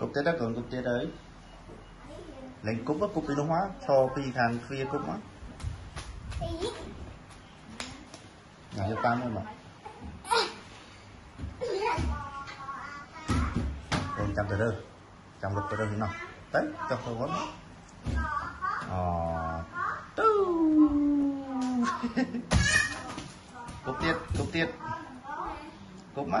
cục tết đó còn cục tết đấy lên cúp á cục đi nó hóa cho pi thằng phi cục á. Nhà cho tam thôi mà. Lên chăm từ đây chăm lục từ đây thì nào. Đấy, cho tôi quấn. Ờ. Tu cục tiết cục tiết. Cục má.